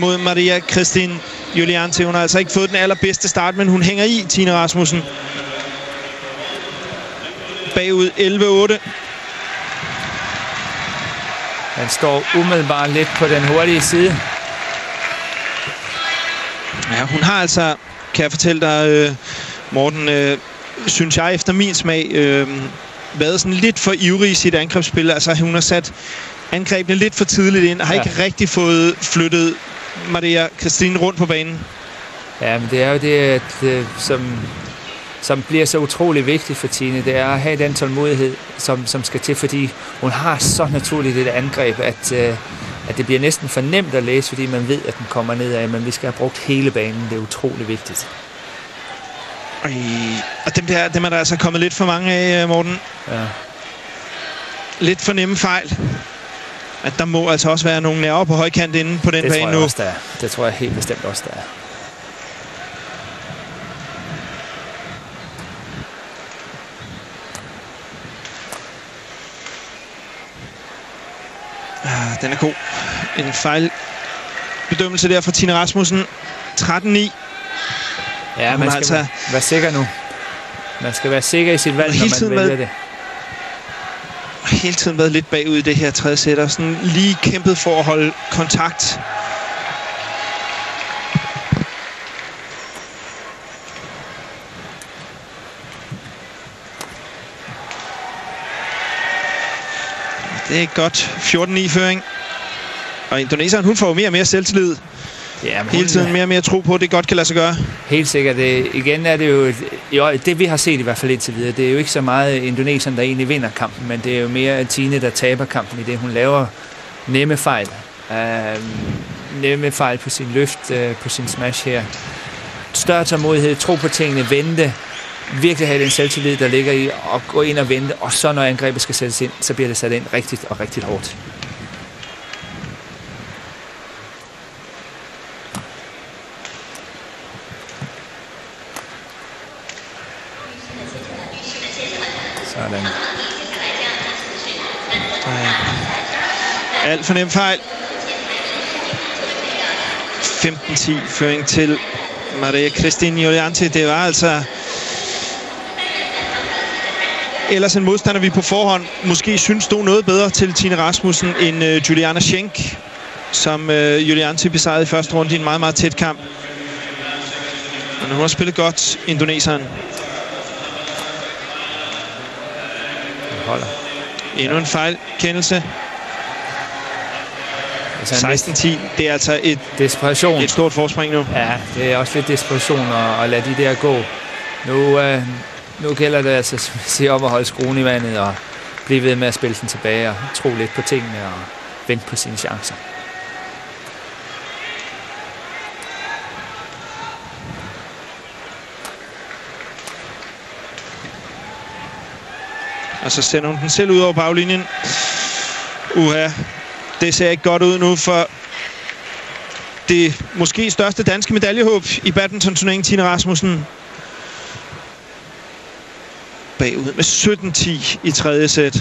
mod Maria Kristin Julianti. Hun har altså ikke fået den allerbedste start, men hun hænger i, Tine Rasmussen. Bagud 11-8. Han står umiddelbart lidt på den hurtige side. Ja, hun har altså, kan jeg fortælle dig, øh, Morten, øh, synes jeg efter min smag, øh, været sådan lidt for ivrig i sit angrebsspil. Altså, hun har sat angrebene lidt for tidligt ind. Har ja. ikke rigtig fået flyttet Maria Christine rundt på banen. Ja, men det er jo det, at, øh, som, som bliver så utrolig vigtigt for Tine. Det er at have den tålmodighed, som, som skal til, fordi hun har så naturligt et angreb, at, øh, at det bliver næsten for nemt at læse, fordi man ved, at den kommer nedad, men vi skal have brugt hele banen. Det er utrolig vigtigt. Ej, og dem, der, dem er der altså kommet lidt for mange af, Morten. Ja. Lidt for nemme fejl. At der må altså også være nogle nerver på højkant inde på den det bane tror jeg nu. Også, der er. Det tror jeg helt bestemt også, der er. Ah, den er god. En fejl bedømmelse der fra Tine Rasmussen. 13-9. Ja, man skal altså... være, være sikker nu. Man skal være sikker i sit valg, når man vælger det. Hele tiden været lidt bagud i det her tredje sæt, og sådan lige kæmpet for at holde kontakt. Det er godt. 14-9 føring. Og Indonesien, hun får mere og mere selvtillid. Ja, Hele tiden mere og mere tro på, at det godt kan lade sig gøre. Helt sikkert. Det, igen er det jo, jo, det vi har set i hvert fald indtil videre, det er jo ikke så meget Indonesien, der egentlig vinder kampen, men det er jo mere Tine, der taber kampen i det. Hun laver nemme fejl. Uh, nemme fejl på sin løft, uh, på sin smash her. Større tålmodighed, tro på tingene, vente, virkelig have den selvtillid, der ligger i at gå ind og vente, og så når angrebet skal sættes ind, så bliver det sat ind rigtigt og rigtigt hårdt. Sådan. Alt for nem fejl. 15-10 føring til Maria Christine Julianti. Det var altså ellers en modstander, vi på forhånd måske synes stod noget bedre til Tine Rasmussen end uh, Juliana Schenk, som uh, Julianti besejrede i første runde i en meget, meget tæt kamp. Men hun har spillet godt, Indoneseren. holder. Endnu en fejl kendelse. 16-10, det er altså et, desperation. et stort forspring nu. Ja, det er også lidt desperation at, at lade de der gå. Nu, øh, nu gælder det altså at se op og holde skruen i vandet og blive ved med at spille den tilbage og tro lidt på tingene og vente på sine chancer. Og så sender hun den selv ud over baglinjen. Uha, det ser ikke godt ud nu for det måske største danske medaljehåb i badminton-turneringen, Tina Rasmussen. Bagud med 17-10 i tredje sæt.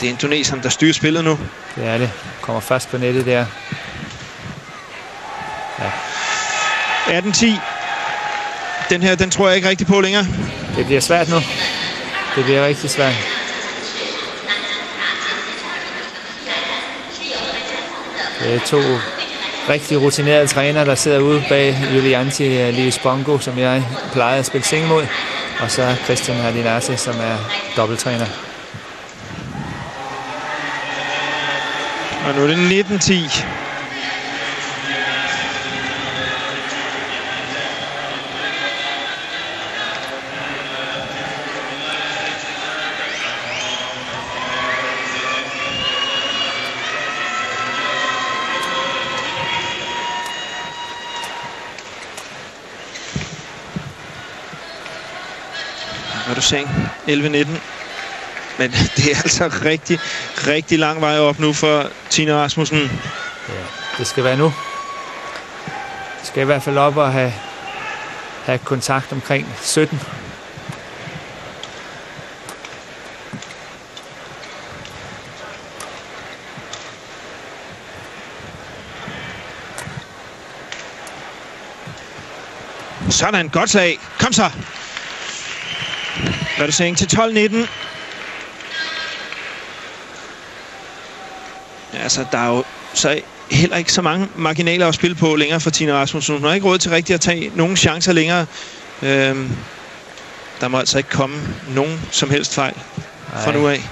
Det er Indonesien, der styrer spillet nu. Det er det. Kommer først på nettet der. Ja. 18-10. Den her, den tror jeg ikke rigtig på længere. Det bliver svært nu. Det bliver rigtig svært. Det er to rigtig rutinerede træner, der sidder ude bag Julianti uh, Lius Bongo, som jeg plejer at spille sing mod. Og så Christian Hardinase, som er dobbelttræner. Og nu er det 19-10. reducering 11-19. Men det er altså rigtig, rigtig lang vej op nu for Tina Rasmussen. Ja, det skal være nu. Det skal i hvert fald op og have, have kontakt omkring 17. Sådan, godt slag. Kom så. Reducering til 12-19. Altså, der er jo så heller ikke så mange marginaler at spille på længere for Tina Rasmussen. Hun har ikke råd til rigtigt at tage nogen chancer længere. Øhm, der må altså ikke komme nogen som helst fejl fra nu af.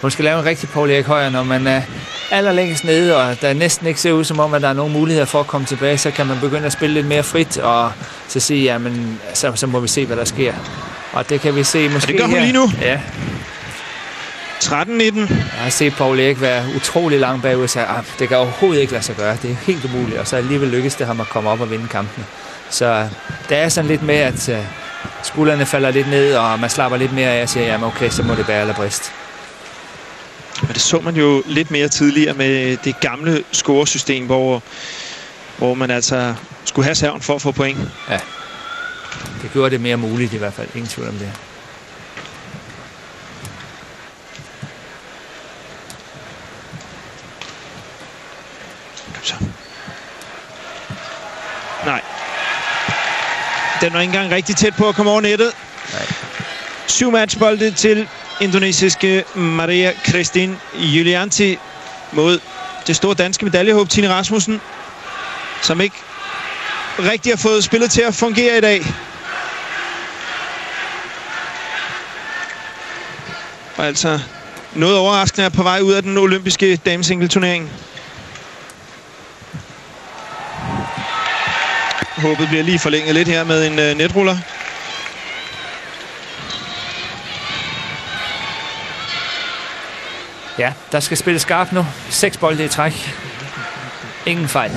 Hun skal lave en rigtig Paul Erik Højer, når man er allerlængst nede, og der næsten ikke ser ud som om, at der er nogen muligheder for at komme tilbage, så kan man begynde at spille lidt mere frit, og så sige, jamen, så, så må vi se, hvad der sker. Og det kan vi se måske Og det gør hun her. lige nu. Ja, 13-19. jeg har set Paul Erik være utrolig langt bagud, så ah, det kan overhovedet ikke lade sig gøre. Det er helt umuligt, og så alligevel lykkes det ham at komme op og vinde kampene. Så der er sådan lidt med, at uh, skuldrene falder lidt ned, og man slapper lidt mere af og siger, jamen okay, så må det bære eller brist. Men det så man jo lidt mere tidligere med det gamle scoresystem, hvor, hvor man altså skulle have serven for at få point. Det gjorde det mere muligt i hvert fald. Ingen tvivl om det. Kom så. Nej. Den var ikke engang rigtig tæt på at komme over nettet. Nej. Syv matchbolde til indonesiske Maria Kristin Julianti mod det store danske medaljehåb Tine Rasmussen, som ikke rigtig har fået spillet til at fungere i dag. Og altså noget overraskende er på vej ud af den olympiske damesingleturnering. Håbet bliver lige forlænget lidt her med en øh, netruller. Ja, der skal spilles skarpt nu. Seks bolde i træk. Ingen fejl.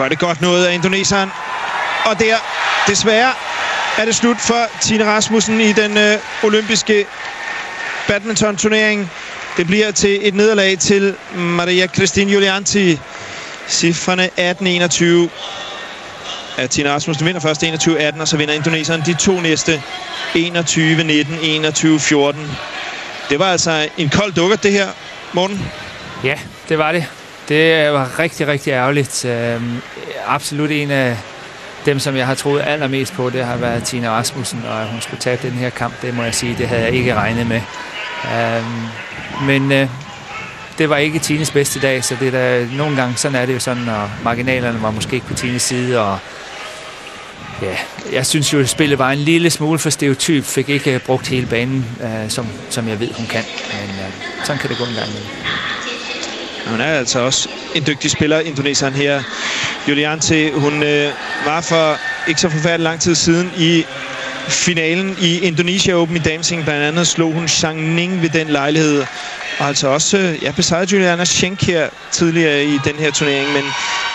Øj, er det godt noget af indoneseren. Og der, desværre, er det slut for Tine Rasmussen i den øh, olympiske badminton-turnering. Det bliver til et nederlag til Maria Christine Julianti. Cifrene 18-21. Ja, Tina Rasmussen vinder først 21-18, og så vinder indoneseren de to næste 21-19, 21-14. Det var altså en kold dukker, det her, Morten. Ja, det var det. Det var rigtig, rigtig ærgerligt. Øhm, absolut en af dem, som jeg har troet allermest på, det har været Tina Rasmussen, og at hun skulle tabe den her kamp, det må jeg sige, det havde jeg ikke regnet med. Øhm, men øh, det var ikke Tines bedste dag, så det der, nogle gange, sådan er det jo sådan, og marginalerne var måske ikke på Tines side, og ja, jeg synes jo, at spillet var en lille smule for stereotyp, fik ikke brugt hele banen, øh, som, som jeg ved, hun kan. Men øh, sådan kan det gå en gang imellem. Hun er altså også en dygtig spiller, indoneseren her. Juliante, hun øh, var for ikke så forfærdelig lang tid siden i finalen i Indonesia Open i Damsing. Blandt andet slog hun Zhang Ning ved den lejlighed. Og altså også, øh, ja, besejrede Juliana Schenk her tidligere i den her turnering. Men,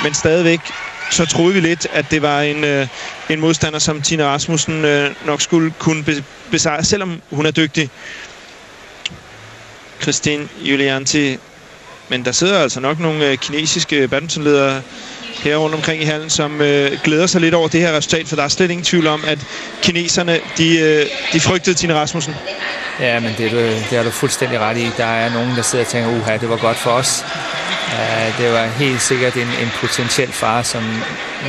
men stadigvæk, så troede vi lidt, at det var en, øh, en modstander, som Tina Rasmussen øh, nok skulle kunne be- besejre, selvom hun er dygtig. Christine Julianti men der sidder altså nok nogle øh, kinesiske badmintonledere her rundt omkring i hallen, som øh, glæder sig lidt over det her resultat, for der er slet ingen tvivl om, at kineserne, de, øh, de frygtede Tine Rasmussen. Ja, men det, det har du fuldstændig ret i. Der er nogen, der sidder og tænker, uha, det var godt for os. Uh, det var helt sikkert en, en potentiel far, som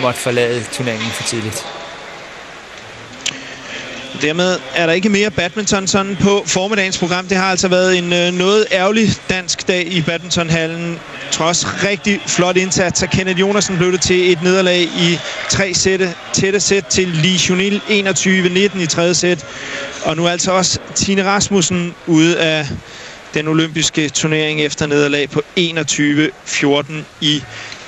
måtte forlade turneringen for tidligt. Dermed er der ikke mere badminton sådan på formiddagens program. Det har altså været en øh, noget ærgerlig dansk dag i badmintonhallen. Trods rigtig flot indsats, så Kenneth Jonasen blev det til et nederlag i tre sætte. Tætte sæt til Lee Junil 21-19 i tredje sæt. Og nu altså også Tine Rasmussen ude af den olympiske turnering efter nederlag på 21-14 i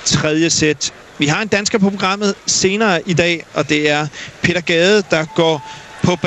tredje sæt. Vi har en dansker på programmet senere i dag, og det er Peter Gade, der går på banen.